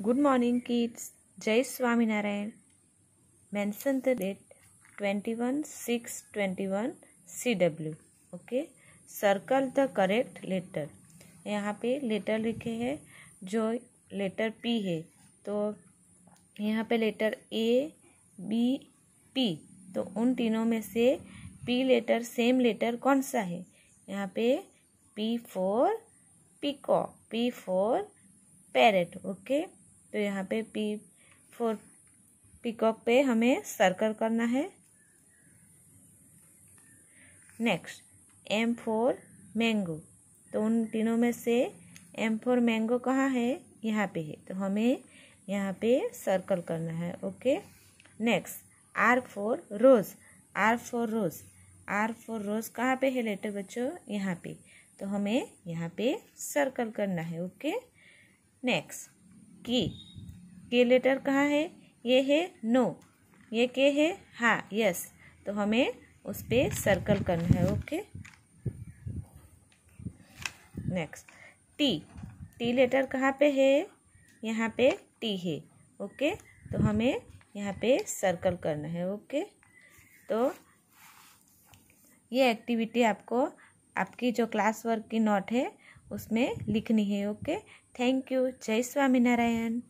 Good morning kids जय Swami Narayan mention the date twenty one six twenty one C W okay circle the correct letter यहाँ पे letter लिखे हैं, जो letter P है. तो यहाँ पे लेटर ए बी पी तो उन तीनों में से पी लेटर सेम लेटर कौन सा है? यहाँ पे पी फोर पी कॉ P four parrot okay okay? तो यहाँ पे पी फोर पिकॉक पे हमें सर्कल करना है। नेक्स्ट एम फोर मैंगो तो उन तीनों में से एम फोर मैंगो कहाँ है? यहाँ पे है। तो हमें यहाँ पे सर्कल करना है। Okay next R four rose R four rose R four rose कहाँ पे है लेटर बच्चों? यहाँ पे। तो हमें यहाँ पे सर्कल करना है। ओके नेक्स्ट की के लेटर कहाँ है? ये है नो। ये के है? हाँ यस। तो हमें उस पर सर्कल करना है, okay? Next. T. T letter कहाँ पे है? यहाँ पे टी है, ओके? तो हमें यहाँ पे सर्कल करना है, ओके? तो ये एक्टिविटी आपको, आपकी जो क्लास वर्क की नोट है, उसमें लिखनी है, ओके? Thank you. जय स्वामी नारायण